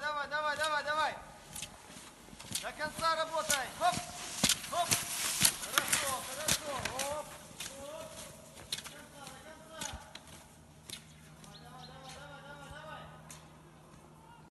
давай, давай, давай, давай, давай. До конца работай.